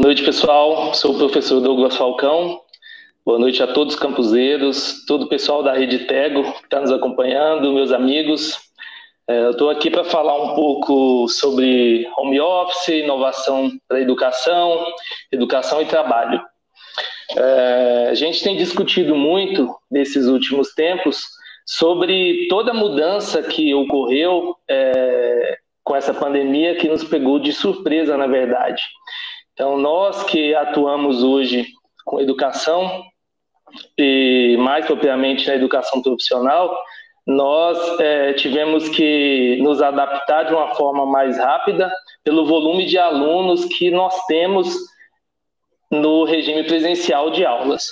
Boa noite, pessoal. Sou o professor Douglas Falcão. Boa noite a todos os campuseiros, todo o pessoal da Rede Tego que está nos acompanhando, meus amigos. É, eu estou aqui para falar um pouco sobre home office, inovação para educação, educação e trabalho. É, a gente tem discutido muito nesses últimos tempos sobre toda a mudança que ocorreu é, com essa pandemia que nos pegou de surpresa, na verdade. Então, nós que atuamos hoje com educação, e mais propriamente na educação profissional, nós é, tivemos que nos adaptar de uma forma mais rápida pelo volume de alunos que nós temos no regime presencial de aulas.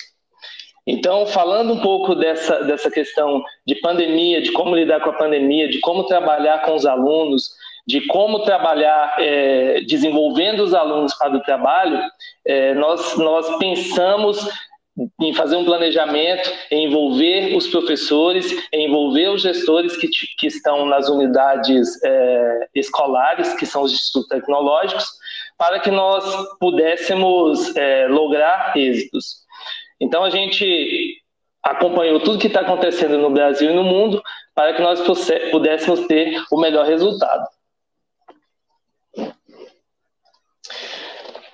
Então, falando um pouco dessa, dessa questão de pandemia, de como lidar com a pandemia, de como trabalhar com os alunos, de como trabalhar é, desenvolvendo os alunos para o trabalho, é, nós, nós pensamos em fazer um planejamento, em envolver os professores, em envolver os gestores que, que estão nas unidades é, escolares, que são os institutos tecnológicos, para que nós pudéssemos é, lograr êxitos. Então, a gente acompanhou tudo que está acontecendo no Brasil e no mundo para que nós pudéssemos ter o melhor resultado.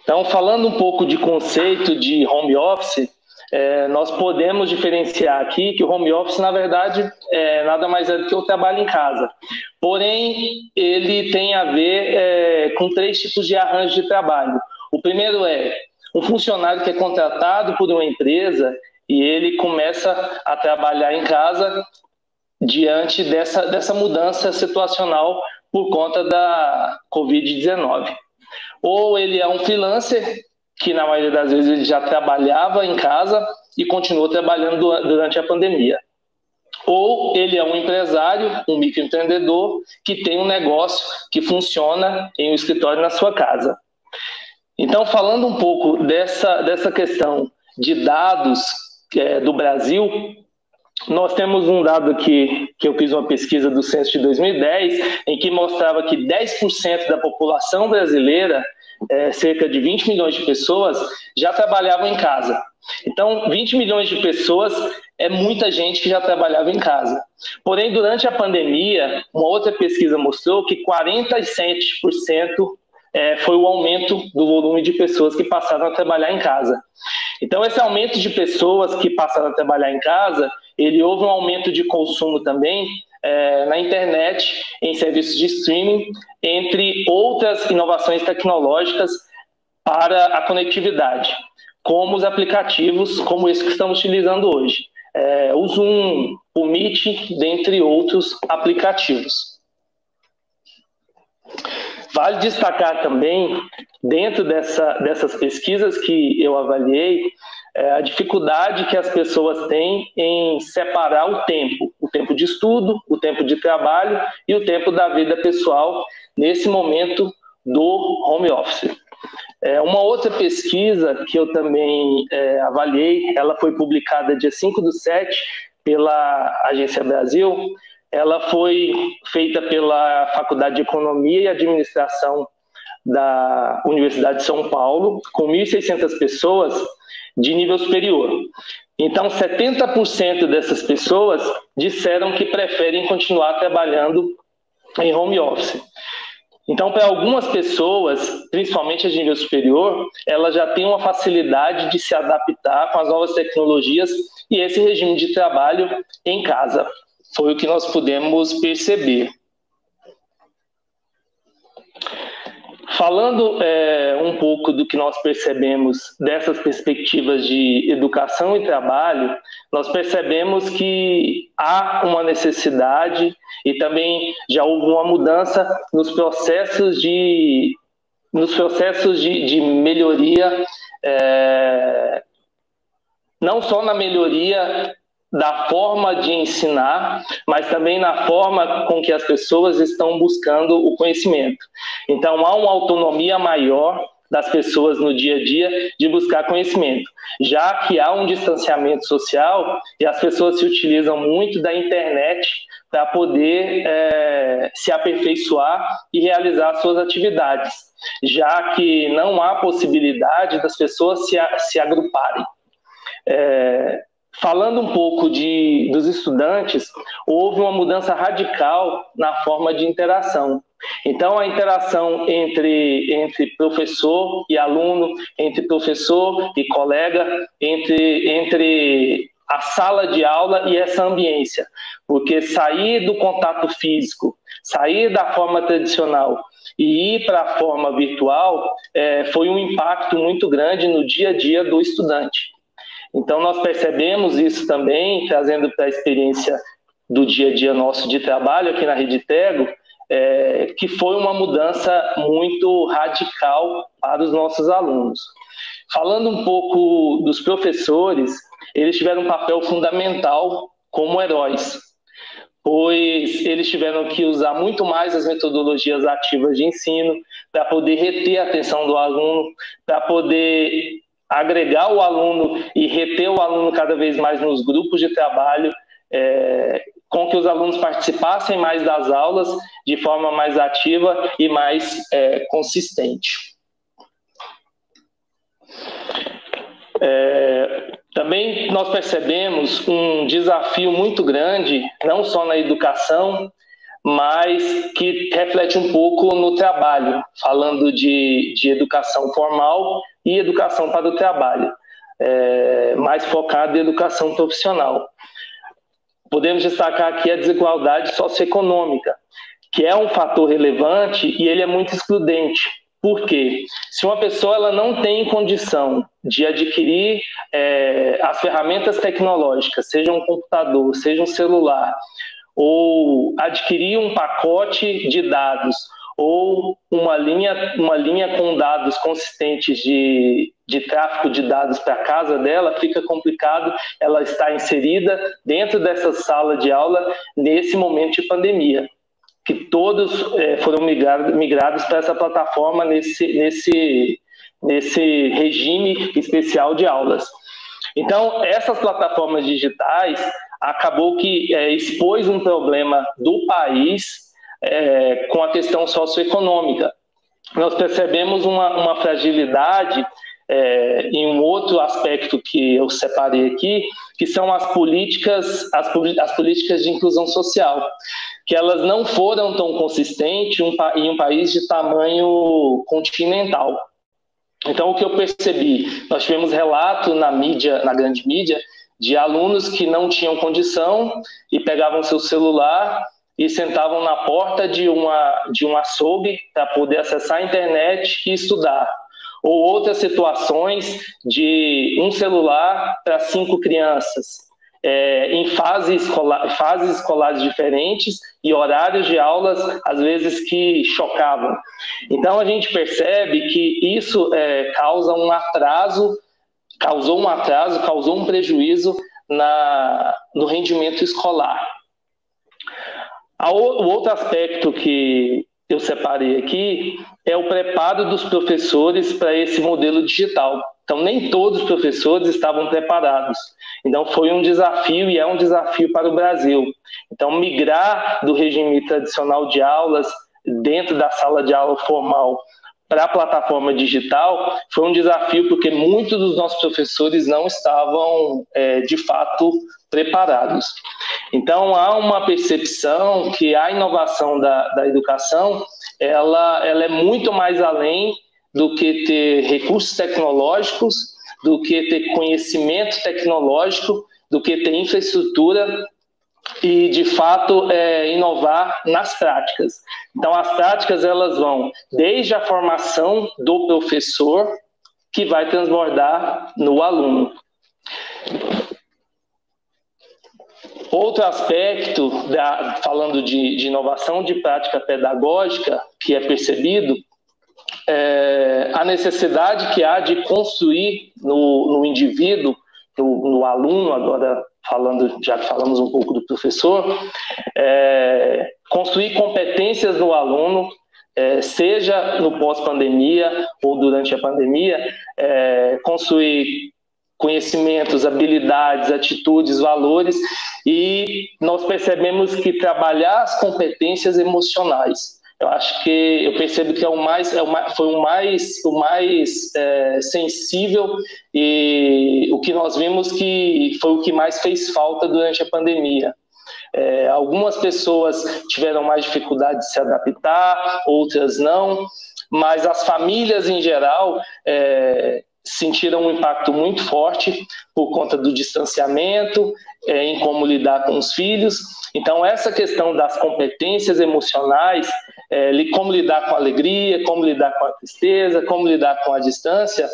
Então, falando um pouco de conceito de home office, é, nós podemos diferenciar aqui que o home office, na verdade, é nada mais é do que o trabalho em casa. Porém, ele tem a ver é, com três tipos de arranjo de trabalho. O primeiro é um funcionário que é contratado por uma empresa e ele começa a trabalhar em casa diante dessa, dessa mudança situacional por conta da Covid-19. Ou ele é um freelancer que na maioria das vezes ele já trabalhava em casa e continuou trabalhando durante a pandemia. Ou ele é um empresário, um microempreendedor, que tem um negócio que funciona em um escritório na sua casa. Então, falando um pouco dessa, dessa questão de dados é, do Brasil, nós temos um dado aqui, que eu fiz uma pesquisa do censo de 2010, em que mostrava que 10% da população brasileira é, cerca de 20 milhões de pessoas já trabalhavam em casa. Então, 20 milhões de pessoas é muita gente que já trabalhava em casa. Porém, durante a pandemia, uma outra pesquisa mostrou que 47% é, foi o aumento do volume de pessoas que passaram a trabalhar em casa. Então, esse aumento de pessoas que passaram a trabalhar em casa, ele houve um aumento de consumo também é, na internet, em serviços de streaming, entre outras inovações tecnológicas para a conectividade, como os aplicativos como esse que estamos utilizando hoje. É, o Zoom, o Meet, dentre outros aplicativos. Vale destacar também, dentro dessa, dessas pesquisas que eu avaliei, é a dificuldade que as pessoas têm em separar o tempo, o tempo de estudo, o tempo de trabalho e o tempo da vida pessoal nesse momento do home office. É, uma outra pesquisa que eu também é, avaliei, ela foi publicada dia 5 do 7 pela Agência Brasil, ela foi feita pela Faculdade de Economia e Administração da Universidade de São Paulo, com 1.600 pessoas de nível superior. Então, 70% dessas pessoas disseram que preferem continuar trabalhando em home office. Então, para algumas pessoas, principalmente de nível superior, elas já têm uma facilidade de se adaptar com as novas tecnologias e esse regime de trabalho em casa. Foi o que nós pudemos perceber. Falando é, um pouco do que nós percebemos dessas perspectivas de educação e trabalho, nós percebemos que há uma necessidade e também já houve uma mudança nos processos de, nos processos de, de melhoria, é, não só na melhoria da forma de ensinar, mas também na forma com que as pessoas estão buscando o conhecimento. Então, há uma autonomia maior das pessoas no dia a dia de buscar conhecimento, já que há um distanciamento social e as pessoas se utilizam muito da internet para poder é, se aperfeiçoar e realizar suas atividades, já que não há possibilidade das pessoas se, se agruparem. É, falando um pouco de, dos estudantes, houve uma mudança radical na forma de interação. Então, a interação entre, entre professor e aluno, entre professor e colega, entre, entre a sala de aula e essa ambiência, porque sair do contato físico, sair da forma tradicional e ir para a forma virtual é, foi um impacto muito grande no dia a dia do estudante. Então, nós percebemos isso também, trazendo para a experiência do dia a dia nosso de trabalho aqui na Rede Tego, é, que foi uma mudança muito radical para os nossos alunos. Falando um pouco dos professores, eles tiveram um papel fundamental como heróis, pois eles tiveram que usar muito mais as metodologias ativas de ensino para poder reter a atenção do aluno, para poder agregar o aluno e reter o aluno cada vez mais nos grupos de trabalho, é, com que os alunos participassem mais das aulas de forma mais ativa e mais é, consistente. É, também nós percebemos um desafio muito grande, não só na educação, mas que reflete um pouco no trabalho, falando de, de educação formal e educação para o trabalho, é, mais focado em educação profissional. Podemos destacar aqui a desigualdade socioeconômica, que é um fator relevante e ele é muito excludente. Por quê? Se uma pessoa ela não tem condição de adquirir é, as ferramentas tecnológicas, seja um computador, seja um celular, ou adquirir um pacote de dados, ou uma linha, uma linha com dados consistentes de, de tráfego de dados para a casa dela, fica complicado ela estar inserida dentro dessa sala de aula nesse momento de pandemia. Que todos é, foram migrados, migrados para essa plataforma nesse, nesse, nesse regime especial de aulas. Então, essas plataformas digitais acabou que é, expôs um problema do país é, com a questão socioeconômica. Nós percebemos uma, uma fragilidade é, em um outro aspecto que eu separei aqui, que são as políticas, as, as políticas de inclusão social, que elas não foram tão consistentes um, em um país de tamanho continental. Então, o que eu percebi, nós tivemos relato na mídia, na grande mídia, de alunos que não tinham condição e pegavam seu celular e sentavam na porta de uma de um açougue para poder acessar a internet e estudar. Ou outras situações de um celular para cinco crianças, é, em fase escolar, fases escolares diferentes e horários de aulas, às vezes, que chocavam. Então, a gente percebe que isso é, causa um atraso, causou um atraso, causou um prejuízo na, no rendimento escolar. O outro aspecto que eu separei aqui é o preparo dos professores para esse modelo digital. Então, nem todos os professores estavam preparados. Então, foi um desafio e é um desafio para o Brasil. Então, migrar do regime tradicional de aulas dentro da sala de aula formal para a plataforma digital foi um desafio porque muitos dos nossos professores não estavam, é, de fato, preparados. Então, há uma percepção que a inovação da, da educação ela, ela é muito mais além do que ter recursos tecnológicos, do que ter conhecimento tecnológico, do que ter infraestrutura e, de fato, é, inovar nas práticas. Então, as práticas elas vão desde a formação do professor, que vai transbordar no aluno. Outro aspecto, da, falando de, de, inovação de prática pedagógica, que é percebido, é a necessidade que há de construir no, no indivíduo, no, no, aluno, agora falando, já que falamos um pouco do professor, é, construir competências no aluno é, seja no pós-pandemia ou durante a pandemia, é, construir conhecimentos, habilidades, atitudes, valores, e nós percebemos que trabalhar as competências emocionais. Eu acho que eu percebo que é o mais, é o mais foi o mais, o mais é, sensível e o que nós vimos que foi o que mais fez falta durante a pandemia. É, algumas pessoas tiveram mais dificuldade de se adaptar, outras não, mas as famílias em geral é, sentiram um impacto muito forte por conta do distanciamento, é, em como lidar com os filhos. Então, essa questão das competências emocionais, é, como lidar com a alegria, como lidar com a tristeza, como lidar com a distância,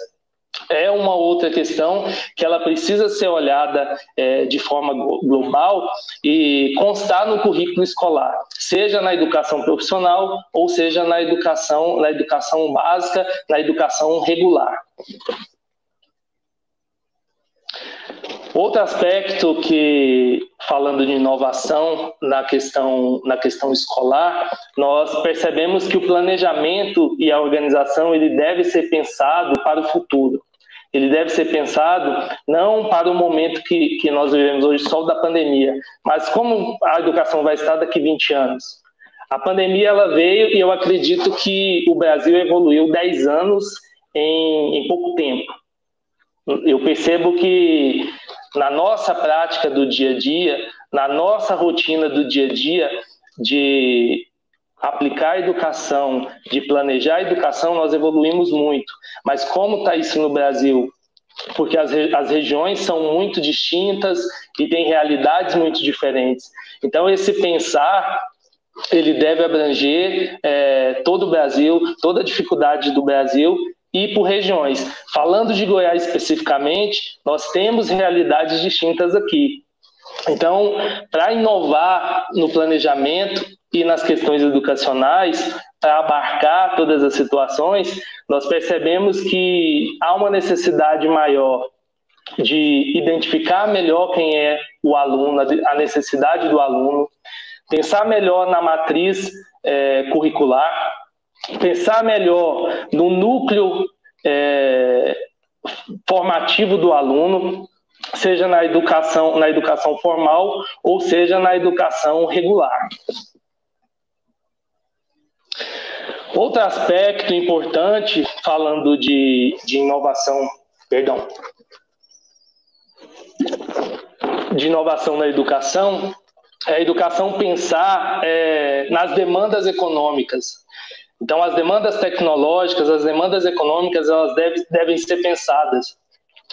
é uma outra questão que ela precisa ser olhada é, de forma global e constar no currículo escolar, seja na educação profissional ou seja na educação, na educação básica, na educação regular. Outro aspecto que, falando de inovação na questão, na questão escolar, nós percebemos que o planejamento e a organização ele deve ser pensado para o futuro. Ele deve ser pensado não para o momento que, que nós vivemos hoje, só da pandemia, mas como a educação vai estar daqui 20 anos. A pandemia ela veio e eu acredito que o Brasil evoluiu 10 anos em, em pouco tempo. Eu percebo que na nossa prática do dia a dia, na nossa rotina do dia a dia, de aplicar educação, de planejar educação, nós evoluímos muito. Mas como está isso no Brasil? Porque as, as regiões são muito distintas e têm realidades muito diferentes. Então, esse pensar ele deve abranger é, todo o Brasil, toda a dificuldade do Brasil e por regiões. Falando de Goiás especificamente, nós temos realidades distintas aqui. Então, para inovar no planejamento e nas questões educacionais, para abarcar todas as situações, nós percebemos que há uma necessidade maior de identificar melhor quem é o aluno, a necessidade do aluno, pensar melhor na matriz é, curricular, pensar melhor no núcleo é, formativo do aluno, seja na educação, na educação formal ou seja na educação regular. Outro aspecto importante, falando de, de inovação, perdão, de inovação na educação, é a educação pensar é, nas demandas econômicas. Então, as demandas tecnológicas, as demandas econômicas, elas deve, devem ser pensadas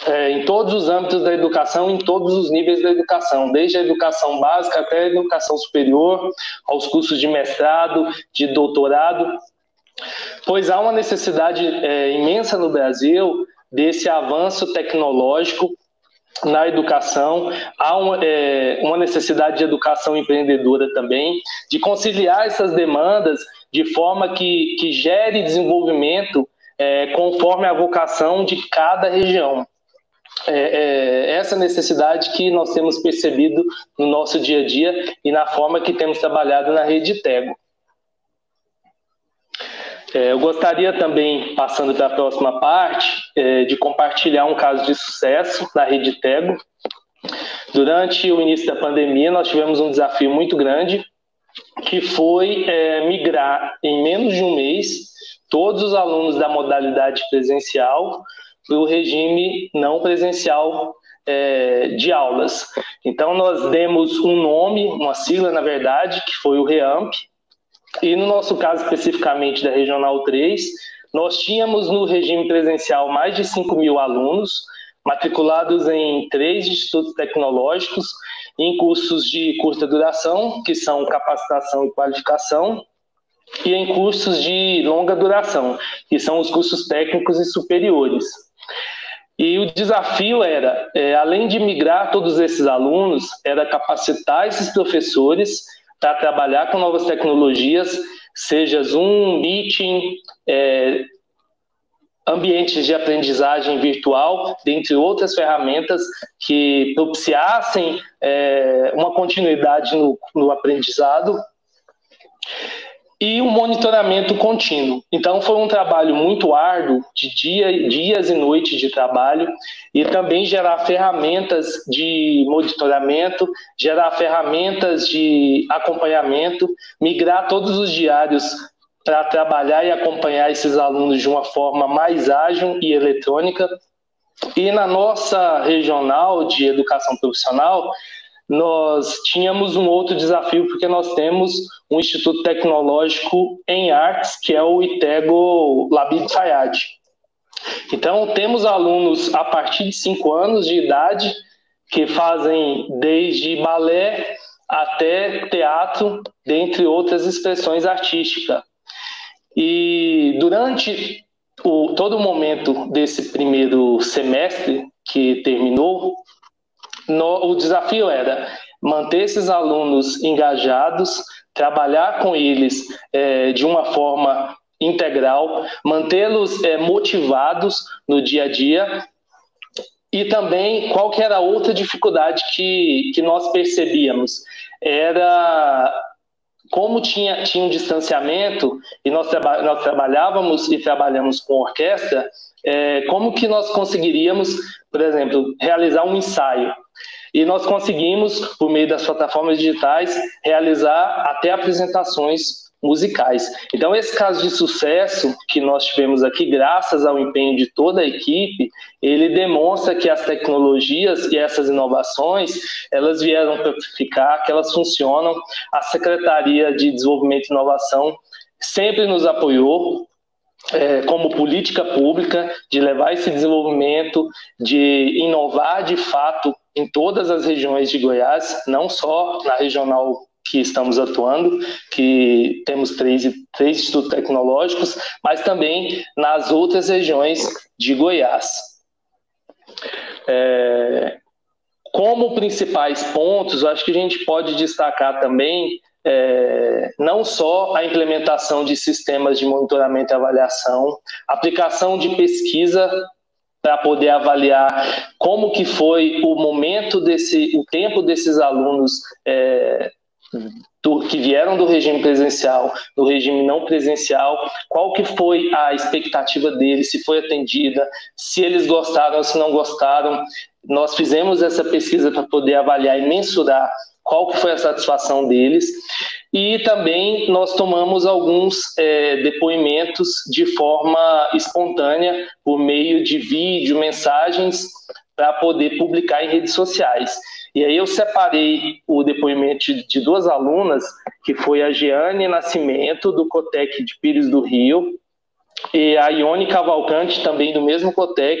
é, em todos os âmbitos da educação, em todos os níveis da educação, desde a educação básica até a educação superior, aos cursos de mestrado, de doutorado, pois há uma necessidade é, imensa no Brasil desse avanço tecnológico na educação, há uma, é, uma necessidade de educação empreendedora também, de conciliar essas demandas de forma que, que gere desenvolvimento é, conforme a vocação de cada região. É, é, essa necessidade que nós temos percebido no nosso dia a dia e na forma que temos trabalhado na rede Tego. É, eu gostaria também, passando para a próxima parte, é, de compartilhar um caso de sucesso na rede Tego. Durante o início da pandemia, nós tivemos um desafio muito grande, que foi é, migrar em menos de um mês todos os alunos da modalidade presencial para o regime não presencial é, de aulas. Então, nós demos um nome, uma sigla, na verdade, que foi o REAMP, e no nosso caso especificamente da Regional 3, nós tínhamos no regime presencial mais de 5 mil alunos, matriculados em três institutos tecnológicos, em cursos de curta duração, que são capacitação e qualificação, e em cursos de longa duração, que são os cursos técnicos e superiores. E o desafio era, é, além de migrar todos esses alunos, era capacitar esses professores para trabalhar com novas tecnologias, seja Zoom, Meeting, é, ambientes de aprendizagem virtual, dentre outras ferramentas que propiciassem é, uma continuidade no, no aprendizado. E o monitoramento contínuo. Então, foi um trabalho muito árduo, de dia, dias e noites de trabalho, e também gerar ferramentas de monitoramento, gerar ferramentas de acompanhamento, migrar todos os diários para trabalhar e acompanhar esses alunos de uma forma mais ágil e eletrônica. E na nossa regional de educação profissional, nós tínhamos um outro desafio, porque nós temos um Instituto Tecnológico em Artes, que é o ITEGO Labib Fayad. Então, temos alunos a partir de 5 anos de idade que fazem desde balé até teatro, dentre outras expressões artísticas. E durante o, todo o momento desse primeiro semestre que terminou, no, o desafio era manter esses alunos engajados, trabalhar com eles é, de uma forma integral, mantê-los é, motivados no dia a dia e também qual que era a outra dificuldade que, que nós percebíamos era como tinha, tinha um distanciamento e nós, traba, nós trabalhávamos e trabalhamos com orquestra, é, como que nós conseguiríamos, por exemplo, realizar um ensaio? E nós conseguimos, por meio das plataformas digitais, realizar até apresentações musicais. Então, esse caso de sucesso que nós tivemos aqui, graças ao empenho de toda a equipe, ele demonstra que as tecnologias e essas inovações, elas vieram para ficar, que elas funcionam. A Secretaria de Desenvolvimento e Inovação sempre nos apoiou, é, como política pública de levar esse desenvolvimento, de inovar de fato em todas as regiões de Goiás, não só na regional que estamos atuando, que temos três, três institutos tecnológicos, mas também nas outras regiões de Goiás. É, como principais pontos, acho que a gente pode destacar também é, não só a implementação de sistemas de monitoramento e avaliação, aplicação de pesquisa para poder avaliar como que foi o momento desse, o tempo desses alunos é, do, que vieram do regime presencial, do regime não presencial, qual que foi a expectativa deles, se foi atendida, se eles gostaram, se não gostaram. Nós fizemos essa pesquisa para poder avaliar e mensurar qual que foi a satisfação deles. E também nós tomamos alguns é, depoimentos de forma espontânea, por meio de vídeo, mensagens, para poder publicar em redes sociais. E aí eu separei o depoimento de duas alunas, que foi a Giane Nascimento, do Cotec de Pires do Rio, e a Ione Cavalcante, também do mesmo Cotec,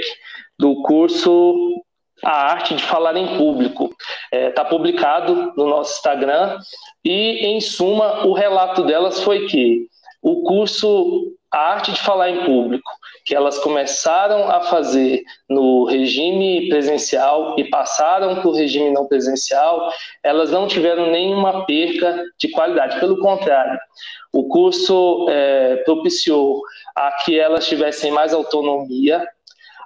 do curso a arte de falar em público. Está é, tá publicado no nosso Instagram e, em suma, o relato delas foi que o curso A Arte de Falar em Público, que elas começaram a fazer no regime presencial e passaram para o regime não presencial, elas não tiveram nenhuma perca de qualidade. Pelo contrário, o curso é, propiciou a que elas tivessem mais autonomia,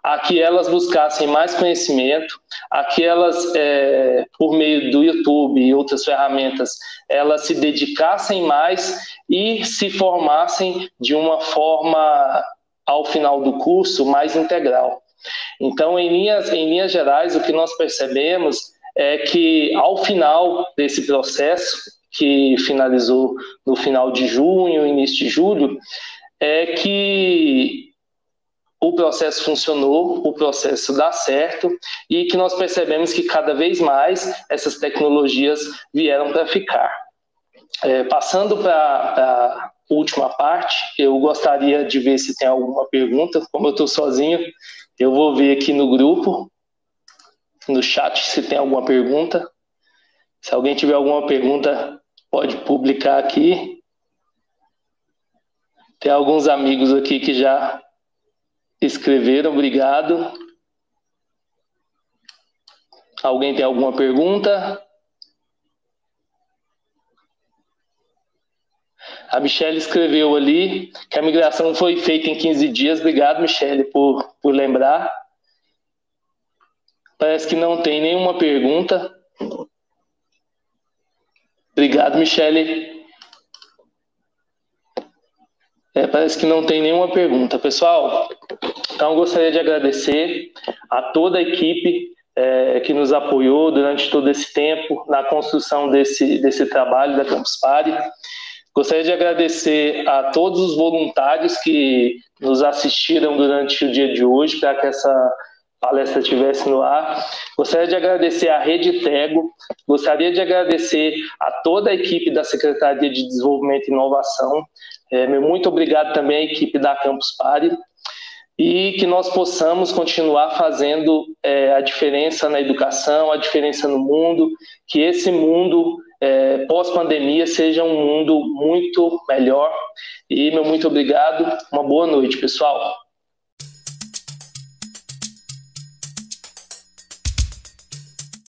a que elas buscassem mais conhecimento, a que elas, é, por meio do YouTube e outras ferramentas, elas se dedicassem mais e se formassem de uma forma, ao final do curso, mais integral. Então, em linhas, em linhas gerais, o que nós percebemos é que, ao final desse processo, que finalizou no final de junho, início de julho, é que o processo funcionou, o processo dá certo e que nós percebemos que cada vez mais essas tecnologias vieram para ficar. É, passando para a última parte, eu gostaria de ver se tem alguma pergunta. Como eu estou sozinho, eu vou ver aqui no grupo, no chat, se tem alguma pergunta. Se alguém tiver alguma pergunta, pode publicar aqui. Tem alguns amigos aqui que já escreveram, obrigado. Alguém tem alguma pergunta? A Michelle escreveu ali que a migração foi feita em 15 dias. Obrigado, Michelle, por, por lembrar. Parece que não tem nenhuma pergunta. Obrigado, Michelle. É, parece que não tem nenhuma pergunta. Pessoal, então gostaria de agradecer a toda a equipe é, que nos apoiou durante todo esse tempo na construção desse, desse trabalho da Campus Party. Gostaria de agradecer a todos os voluntários que nos assistiram durante o dia de hoje para que essa palestra estivesse no ar. Gostaria de agradecer à Rede Tego, gostaria de agradecer a toda a equipe da Secretaria de Desenvolvimento e Inovação. É, muito obrigado também à equipe da Campus Party e que nós possamos continuar fazendo é, a diferença na educação, a diferença no mundo, que esse mundo é, pós-pandemia seja um mundo muito melhor. E meu muito obrigado, uma boa noite, pessoal.